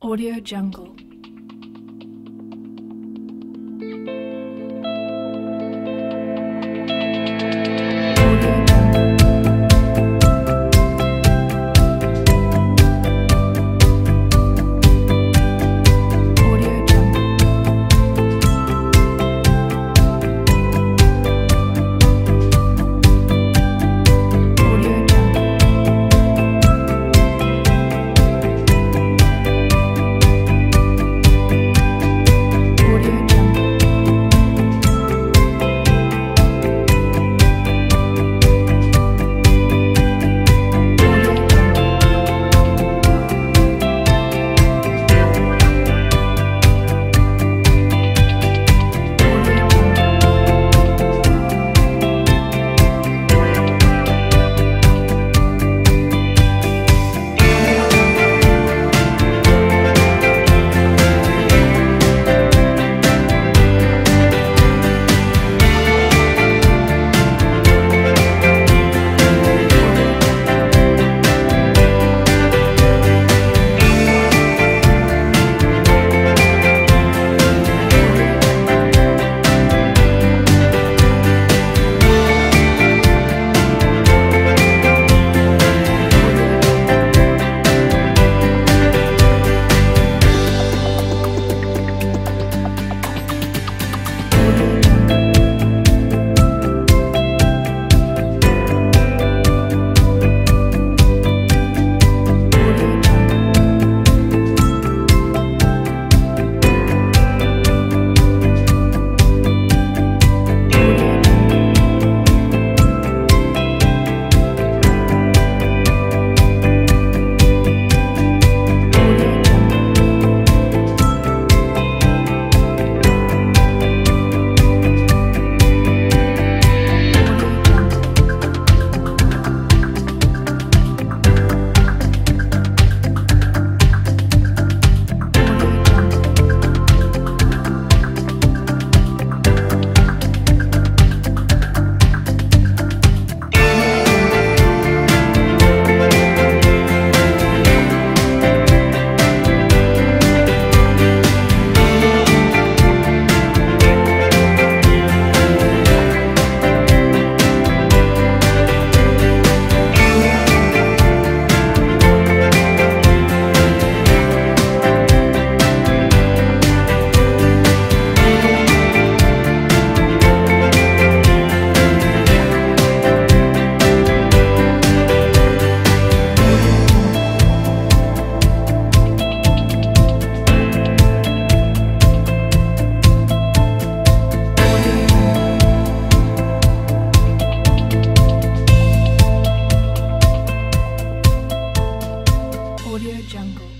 Audio Jungle. Audio Jungle.